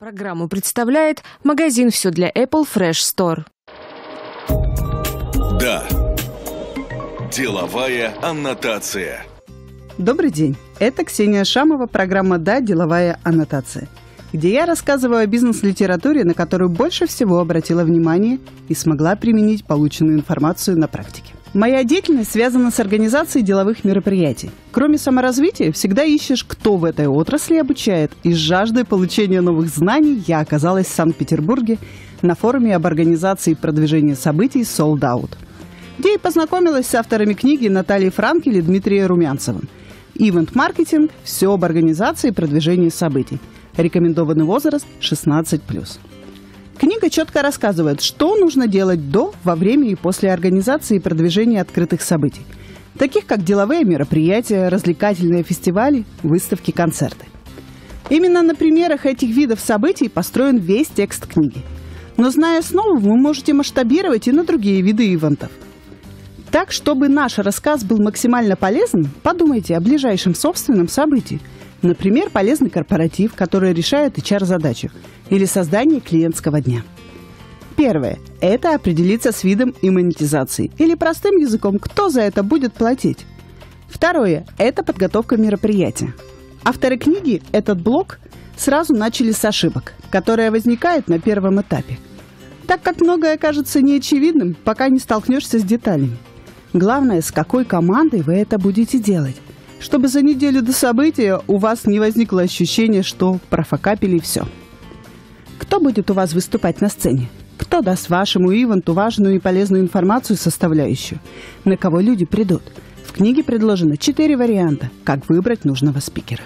Программу представляет магазин «Все для Apple Fresh Store». Да. Деловая аннотация. Добрый день. Это Ксения Шамова, программа «Да. Деловая аннотация», где я рассказываю о бизнес-литературе, на которую больше всего обратила внимание и смогла применить полученную информацию на практике. Моя деятельность связана с организацией деловых мероприятий. Кроме саморазвития, всегда ищешь, кто в этой отрасли обучает. И с жаждой получения новых знаний я оказалась в Санкт-Петербурге на форуме об организации и продвижении событий Sold Out, где и познакомилась с авторами книги Натальей Франкель и Дмитрием Румянцевым. Ивент-маркетинг – все об организации и продвижении событий. Рекомендованный возраст – 16+. Книга четко рассказывает, что нужно делать до, во время и после организации и продвижения открытых событий, таких как деловые мероприятия, развлекательные фестивали, выставки, концерты. Именно на примерах этих видов событий построен весь текст книги. Но зная основу, вы можете масштабировать и на другие виды ивентов. Так, чтобы наш рассказ был максимально полезным, подумайте о ближайшем собственном событии – Например, полезный корпоратив, который решает HR-задачу, или создание клиентского дня. Первое – это определиться с видом и монетизацией, или простым языком, кто за это будет платить. Второе – это подготовка мероприятия. Авторы книги этот блок сразу начали с ошибок, которые возникают на первом этапе. Так как многое кажется неочевидным, пока не столкнешься с деталями. Главное, с какой командой вы это будете делать чтобы за неделю до события у вас не возникло ощущение, что профокапили все. Кто будет у вас выступать на сцене? Кто даст вашему ивенту важную и полезную информацию составляющую? На кого люди придут? В книге предложено четыре варианта, как выбрать нужного спикера.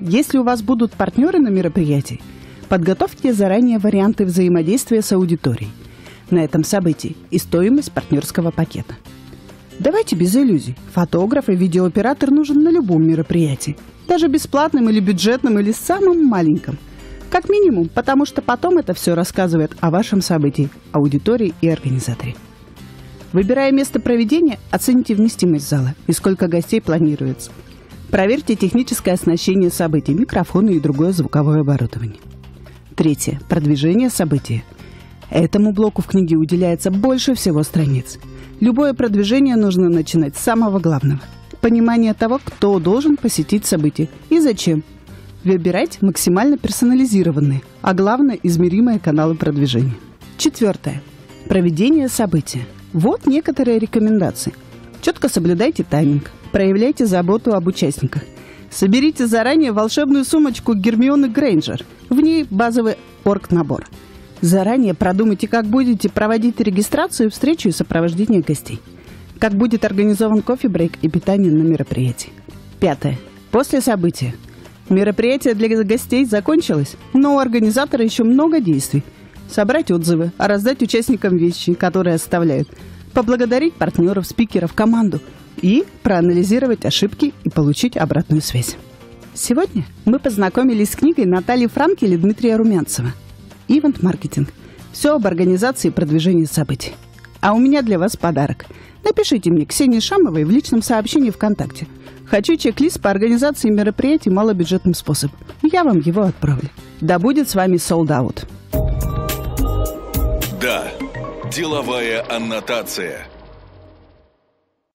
Если у вас будут партнеры на мероприятии, подготовьте заранее варианты взаимодействия с аудиторией на этом событии и стоимость партнерского пакета – Давайте без иллюзий. Фотограф и видеооператор нужен на любом мероприятии. Даже бесплатном или бюджетном, или самом маленьком. Как минимум, потому что потом это все рассказывает о вашем событии, аудитории и организаторе. Выбирая место проведения, оцените вместимость зала и сколько гостей планируется. Проверьте техническое оснащение событий, микрофоны и другое звуковое оборудование. Третье. Продвижение события. Этому блоку в книге уделяется больше всего страниц – Любое продвижение нужно начинать с самого главного – понимания того, кто должен посетить событие и зачем. Выбирать максимально персонализированные, а главное – измеримые каналы продвижения. Четвертое. Проведение события. Вот некоторые рекомендации. Четко соблюдайте тайминг, проявляйте заботу об участниках. Соберите заранее волшебную сумочку Гермионы Грейнджер. В ней базовый орг-набор – Заранее продумайте, как будете проводить регистрацию, встречу и сопровождение гостей. Как будет организован кофе-брейк и питание на мероприятии. Пятое. После события. Мероприятие для гостей закончилось, но у организатора еще много действий. Собрать отзывы, а раздать участникам вещи, которые оставляют. Поблагодарить партнеров, спикеров, команду. И проанализировать ошибки и получить обратную связь. Сегодня мы познакомились с книгой Натальи Франкель и Дмитрия Румянцева – ивент-маркетинг. Все об организации и продвижении событий. А у меня для вас подарок. Напишите мне Ксении Шамовой в личном сообщении ВКонтакте. Хочу чек-лист по организации мероприятий малобюджетным способом. Я вам его отправлю. Да будет с вами Sold Out. Да, деловая аннотация –